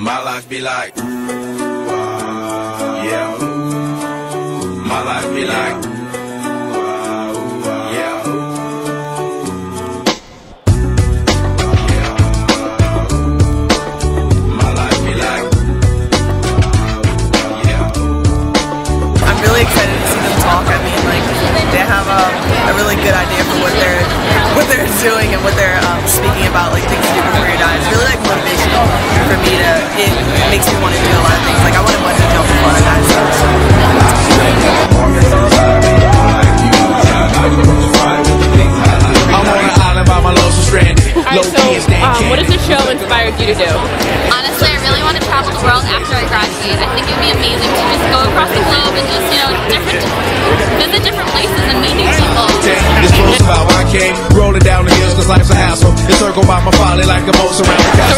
My life be like, yeah. My life be like, yeah. My life be like, yeah. I'm really excited to see them talk. I mean, like they have a really good idea for what they're what they're doing and what they're um, speaking about, like things to do before you die. It's really like for me to. It makes me want to do a lot of things. Like I want to bungee jump before I die. So. I'm on an island by my lonesome stranded. Alright, so key and staying um, what candid. has the show inspired you to do? Honestly, I really want to travel the world after I graduate. I think it'd be amazing to just go across the globe and just, you know, different, visit different places and meet new people. It's close about where I came, rolling down the hills cause life's a hassle. Encircled by my folly like a moat around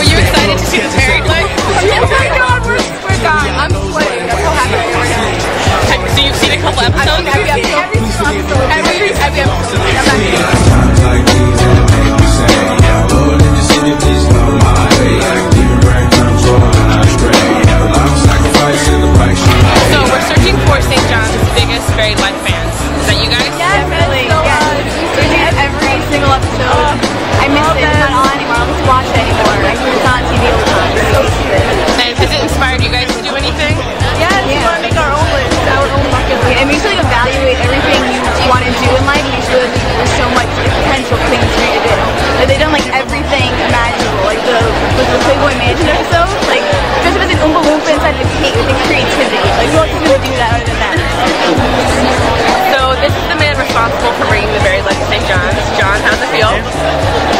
Playboy Mansion episode. Like just it's an Oompa Loompa inside the cake with the creativity. Like who else is gonna do that other than that? So this is the man responsible for bringing the life to St. John's. John, how's it feel?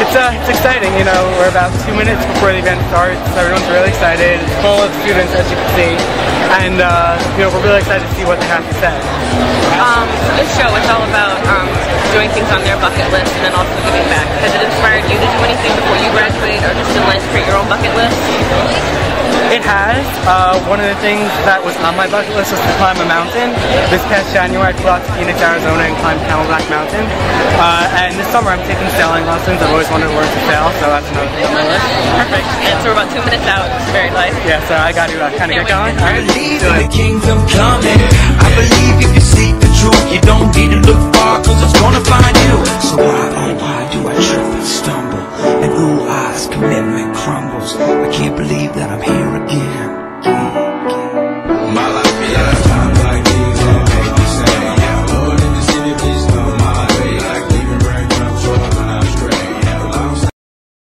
It's uh, it's exciting. You know, we're about two minutes before the event starts. Everyone's really excited. It's full of students, as you can see, and uh, you know, we're really excited to see what they have to say. Um, so this show, it's all about um, doing things on their bucket list and then also giving back. Has it inspired you to do anything before you graduate or just create your own bucket list? It has. Uh, one of the things that was on my bucket list was to climb a mountain. This past January, I flew out to Phoenix, Arizona, and climbed Camelback Mountain. Uh, and this summer, I'm taking sailing lessons. I've always wanted to learn to sail, so that's another thing on my list. Perfect. And so we're about two minutes out. It's buried life. Yeah, so I got to uh, kind of get going. All right, believe do in the kingdom coming. I believe if you